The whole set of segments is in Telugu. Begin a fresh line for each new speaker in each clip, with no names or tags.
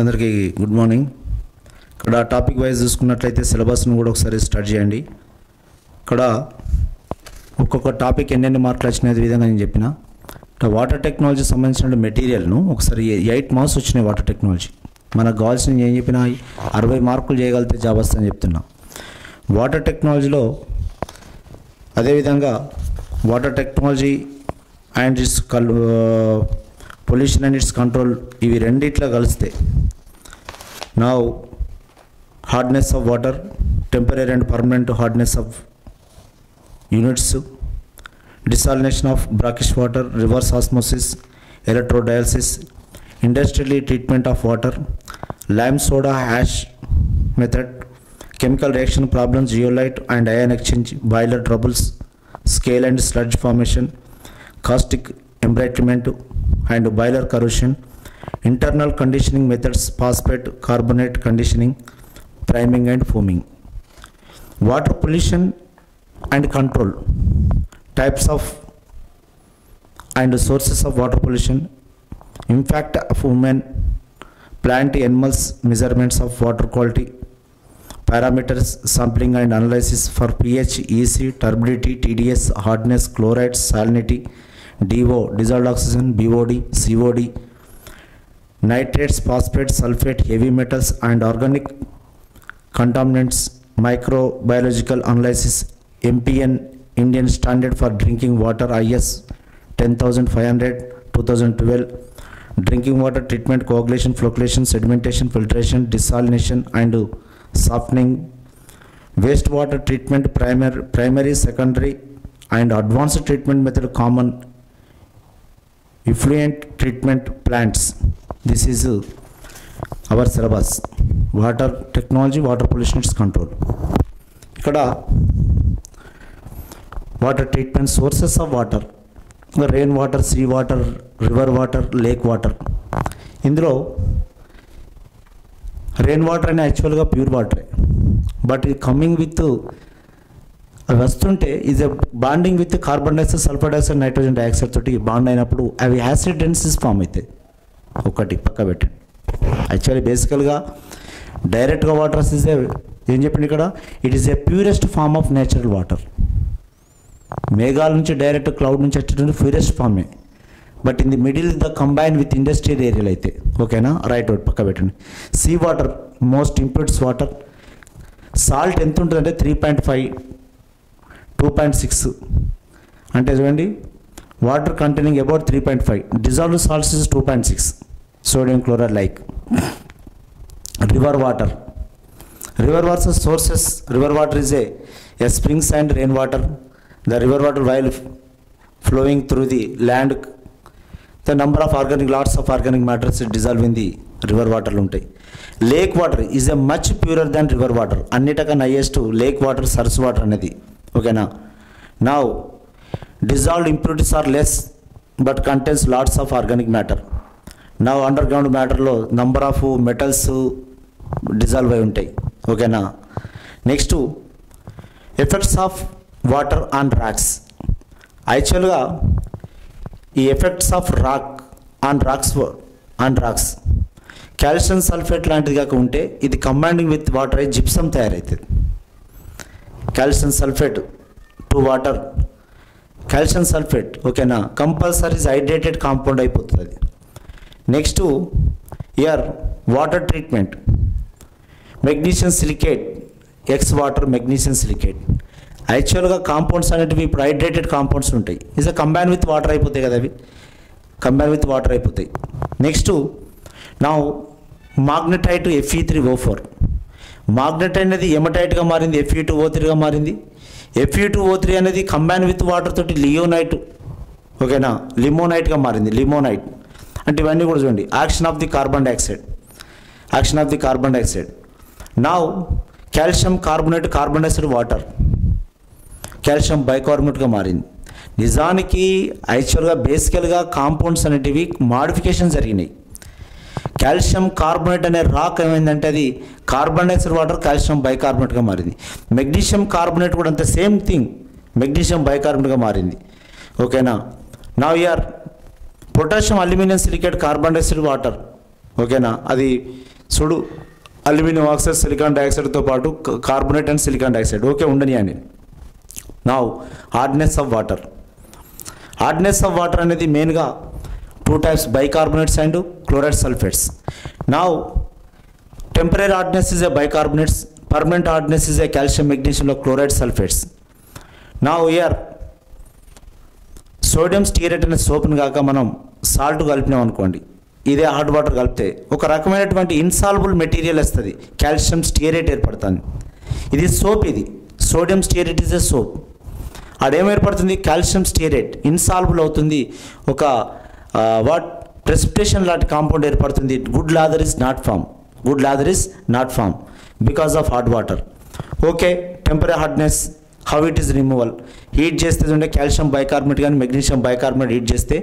అందరికీ గుడ్ మార్నింగ్. ఇక్కడ టాపిక్ వైజ్ చూసుకున్నట్లయితే సిలబస్ను కూడా ఒకసారి స్టార్ట్ చేయండి. ఇక్కడ ఒక్కొక్క టాపిక్ ఎన్నెన్ని మార్కులు వచ్చినాయి విధంగా నేను చెప్పిన. వాటర్ టెక్నాలజీ సంబంధించిన మెటీరియల్ను ఒకసారి ఎయిట్ మార్క్స్ వచ్చినాయి వాటర్ టెక్నాలజీ. మనకు కావాల్సిన ఏం చెప్పినా అరవై మార్కులు చేయగలిగితే జాబ్ వస్తుందని చెప్తున్నా. వాటర్ టెక్నాలజీలో అదేవిధంగా వాటర్ టెక్నాలజీ అండ్ ఇట్స్ కల్ పొల్యూషన్ అండ్ ఇట్స్ కంట్రోల్ ఇవి రెండిట్లో కలిస్తే Now hardness of water, temporary and permanent hardness of units, desalination of brackish water, reverse osmosis, electrodialysis, industrially treatment of water, lime soda ash method, chemical reaction problems, zeolite and ion exchange, boiler troubles, scale and sludge formation, caustic embrittlement and boiler corrosion, internal conditioning methods phosphate carbonate conditioning priming and foaming. Water pollution and control. Types of and sources of water pollution. Impact of human plant animals measurements of water quality. Parameters sampling and analysis for ph ec turbidity tds hardness chloride salinity DO dissolved oxygen BOD COD nitrates phosphates sulfate heavy metals and organic contaminants microbiological analysis mpn indian standard for drinking water is 10500 2012 drinking water treatment coagulation flocculation sedimentation filtration desalination and softening. Wastewater treatment primary primary secondary and advanced treatment method common effluent treatment plants this is our syllabus water technology water pollution its control ఇక్కడ water treatment sources of water rain water sea water river water lake water ఇందులో రెయిన్ వాటర్ అనే యాక్చువల్గా ప్యూర్ వాటరే బట్ ఇది కమ్మింగ్ విత్ అవి వస్తుంటే is a bonding with carbon dioxide sulphur dioxide nitrogen dioxide తోటి బాండ్ అయినప్పుడు అవి యాసిడ్ డెన్సిస్ ఫామ్ అవుతాయి ఒకటి పక్క పెట్టండి. యాక్చువల్లీ బేసికల్గా డైరెక్ట్గా వాటర్ ఇస్ ఏ ఏం చెప్పింది ఇక్కడ? It is a purest form of natural water మేఘాల నుంచి డైరెక్ట్ క్లౌడ్ నుంచి వచ్చేటువంటి purest ఫామే but in the middle the combine with industrial ఏరియాలు అయితే. ఓకేనా రైట్ అవుట్ పక్క పెట్టండి. Sea water most impures water salt ఎంత ఉంటుందంటే three point five two point six అంటే చూడండి water containing about three point five dissolve salts is two point six sodium chloride like river water river water sources river water is a a springs and rain water the river water while flowing through the land the number of organic lots of organic matters dissolve in the river వాటర్లు ఉంటాయి. Lake water is a much purer than river water అన్నిటికన్నా highest lake water source water అనేది. ఓకేనా నా? Dissolved impurities are less but contents lots of organic matter నా అండర్ గ్రౌండ్ మ్యాటర్లో నంబర్ ఆఫ్ మెటల్స్ డిజాల్వ్ అయి ఉంటాయి. ఓకేనా next effects of water on rocks యాక్చువల్గా ఈ effects of rock on rocks on rocks calcium sulphate లాంటిది కాక ఉంటే ఇది కంబైనింగ్ విత్ వాటర్ అయి జిప్సం తయారవుతుంది. Calcium sulphate to water calcium sulphate ఓకేనా కంపల్సరీ హైడ్రేటెడ్ కాంపౌండ్ అయిపోతుంది అది. Next here water treatment magnesium silicate x water magnesium silicate యాక్చువల్గా కాంపౌండ్స్ అనేటివి ఇప్పుడు హైడ్రేటెడ్ కాంపౌండ్స్ ఉంటాయి. ఇస్ కంబైన్ విత్ వాటర్ అయిపోతాయి కదా అవి. కంబైన్ విత్ వాటర్ అయిపోతాయి. నెక్స్ట్ నా magnetite F E three O four magnet అనేది ఎమటైట్గా మారింది ఎఫ్ఈ టూ ఓ త్రీగా మారింది. F E two O three అనేది కంబైన్ విత్ వాటర్ తోటి లియోనైట్ ఓకేనా లిమోనైట్గా మారింది లిమోనైట్ అంటే ఇవన్నీ కూడా చూడండి. Action of the carbon dioxide action of the carbon dioxide నా calcium carbonate carbon dioxide water calcium బైకార్బోనేట్గా మారింది. నిజానికి యాక్చువల్గా బేసికల్గా కాంపౌండ్స్ అనేటివి మాడిఫికేషన్ జరిగినాయి. కాల్షియం కార్బోనేట్ అనే రాక్ ఏమైందంటే అది కార్బన్ డైఆక్సైడ్ వాటర్ కాల్షియం బైకార్బోనేట్గా మారింది. మెగ్నీషియం కార్బోనేట్ కూడా అంత సేమ్ థింగ్ మెగ్నీషియం బైకార్బోనేట్గా మారింది. ఓకేనా నా? Year potassium aluminium silicate carbon dioxide water. ఓకేనా? అది చూడు అల్యూమినియం ఆక్సైడ్ సిలికాన్ డైఆక్సైడ్తో పాటు carbonate carbonate and silicon dioxide. Okay ఉండని అని. నా hardness of water hardness of water అనేది మెయిన్గా two types bicarbonates and chloride sulphates నా temporary hardness is a bicarbonates permanent hardness is a calcium మెగ్నీషియంలో chloride sulphates నా ఇయర్ సోడియం స్టీరేట్ అనే సోప్ని కాక మనం సాల్ట్ కలిపినాం అనుకోండి. ఇదే హాట్ వాటర్ కలిపితే ఒక రకమైనటువంటి ఇన్సాల్బుల్ మెటీరియల్ వస్తుంది. కాల్షియం స్టీరేట్ ఏర్పడుతుంది. ఇది సోప్ ఇది. Sodium stearate is a soap అదేం ఏర్పడుతుంది? కాల్షియం స్టీరేట్ ఇన్సాల్బుల్ అవుతుంది. ఒక వాట్ ప్రెసిపిటేషన్ లాంటి కాంపౌండ్ ఏర్పడుతుంది. Good lather is not form good lather is not form because of hot water okay temporary hardness how it is removal heat చేస్తే ఉండే కాల్షియం బైకార్బోనేట్ కానీ మెగ్నీషియం బైకార్బోనేట్ హీట్ చేస్తే.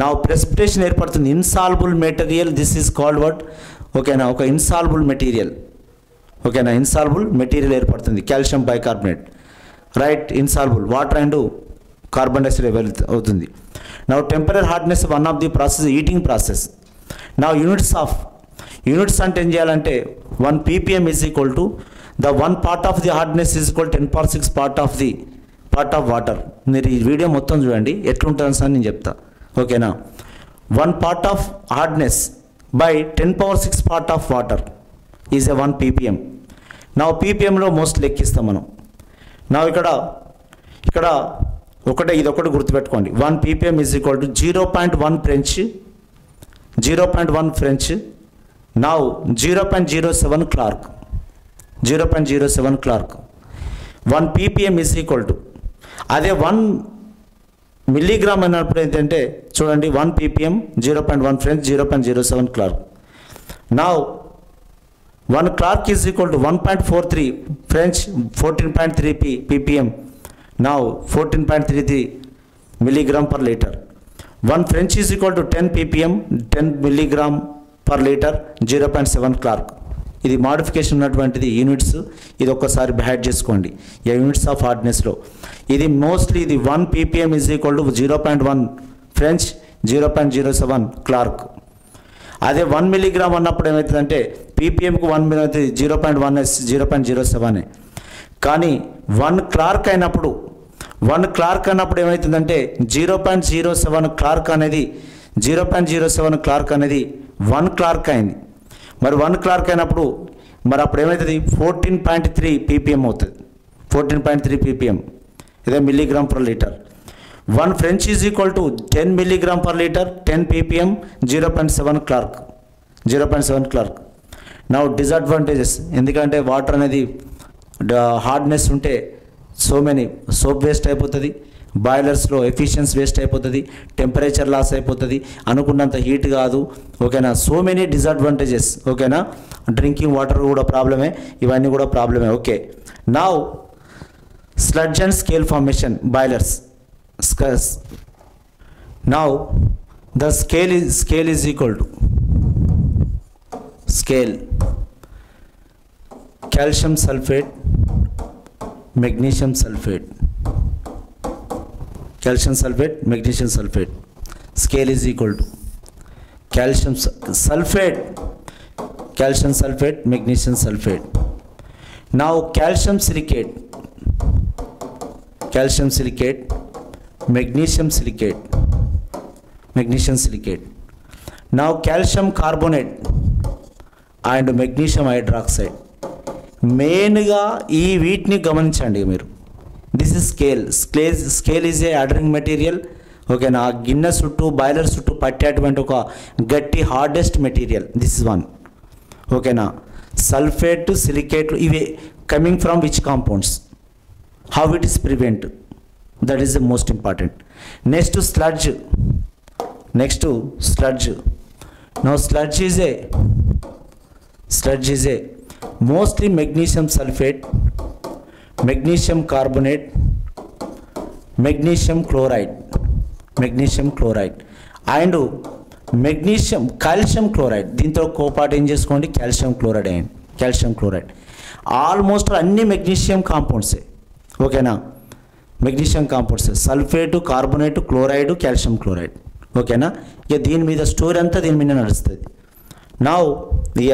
నా ప్రెసిపిటేషన్ ఏర్పడుతుంది. Insoluble material this is called what ఓకేనా ఒక ఇన్సాల్బుల్ మెటీరియల్ ఓకేనా ఇన్సాల్బుల్ మెటీరియల్ ఏర్పడుతుంది. Calcium bicarbonate right insoluble water and carbon dioxide avail అవుతుంది. నా temporary hardness one of the process eating process నా యూనిట్స్ ఆఫ్ యూనిట్స్ అంటే ఏం చేయాలంటే one PPM is equal to the one part of the hardness is equal ten power six part of the part of the water ఈ వీడియో మొత్తం చూడండి. ఎట్లుంటుంది సార్ నేను చెప్తా. ఓకేనా one part of hardness by ten power six part of water is a one PPM నా పీపీఎంలో మోస్ట్ లెక్కిస్తాం మనం. నా ఇక్కడ ఇక్కడ ఒకటే ఇది ఒకటి గుర్తుపెట్టుకోండి. One ppm is equal to zero point one French zero point one French నా zero point zero seven Clark zero point zero seven Clark. One ppm is equal to అదే వన్ మిల్లీగ్రామ్ అన్నప్పుడు ఏంటంటే చూడండి one ppm zero point one French zero point zero seven Clark. నా one Clark is equal to one point four three French fourteen point three P ppm. నా fourteen point three three milligram per litre. One French is equal to ten ppm ten milligram per litre zero point seven Clark. ఇది మాడిఫికేషన్ ఉన్నటువంటిది యూనిట్స్. ఇది ఒక్కసారి బ్యాడ్ చేసుకోండి. ఈ యూనిట్స్ ఆఫ్ హార్డ్నెస్లో ఇది మోస్ట్లీ ఇది one ppm is equal to zero point one French zero point zero seven Clark. అదే వన్ మిల్లీగ్రామ్ అన్నప్పుడు ఏమవుతుందంటే పీపీఎంకు వన్ అవుతుంది zero point one yes zero point zero seven కానీ వన్ క్లార్క్ అయినప్పుడు వన్ క్లార్క్ అన్నప్పుడు ఏమవుతుందంటే zero point zero seven Clark అనేది zero point zero seven Clark అనేది వన్ క్లార్క్ అయింది. మరి వన్ క్లార్క్ అయినప్పుడు మరి అప్పుడు ఏమవుతుంది ఫోర్టీన్ పాయింట్ త్రీ పీపీఎం అవుతుంది. Fourteen point three ppm. ఇదే milligram per litre. One French is equal to ten milligram per litre ten ppm zero point seven Clark. Zero point seven Clark. నా డిసడ్వాంటేజెస్ ఎందుకంటే వాటర్ అనేది హార్డ్నెస్ ఉంటే సో మెనీ సోప్ వేస్ట్ అయిపోతుంది. బాయిలర్స్లో ఎఫిషియన్స్ వేస్ట్ అయిపోతుంది టెంపరేచర్ లాస్ అయిపోతుంది అనుకున్నంత హీట్ కాదు ఓకేనా? సో మెనీ డిసడ్వాంటేజెస్ ఓకేనా? డ్రింకింగ్ వాటర్ కూడా ప్రాబ్లమే ఇవన్నీ కూడా ప్రాబ్లమే ఓకే. నా sludge and scale formation boilers స్కస్ now the scale is scale is equal to scale calcium sulfate magnesium sulfate. calcium sulfate magnesium sulfate scale is equal to calcium su- sulfate calcium sulfate magnesium sulfate now calcium silicate calcium silicate magnesium silicate magnesium silicate now calcium carbonate and magnesium hydroxide మెయిన్గా ఈ వీటిని గమనించండి మీరు this is scale scale scale is a adhering material ఓకేనా ఆ గిన్నె చుట్టూ బాయిలర్ చుట్టూ పట్టేటువంటి ఒక గట్టి hardest material this is one ఓకేనా సల్ఫేట్ సిలికేట్లు ఇవి coming from which compounds how it is prevent that is the most important next sludge next sludge no sludge is a sludge is a mostly magnesium sulphate magnesium carbonate magnesium chloride magnesium chloride. And magnesium calcium chloride. దీంతో కోపాటు ఏం చేసుకోండి? కాల్షియం క్లోరైడ్ అయ్యండి. Calcium chloride. ఆల్మోస్ట్ అన్ని మెగ్నీషియం కాంపౌండ్సే ఓకేనా? Magnesium compounds sulphate carbonate chloride calcium chloride. ఓకేనా? ఇక దీని మీద స్టోరీ అంతా దీని మీద నడుస్తుంది. Now we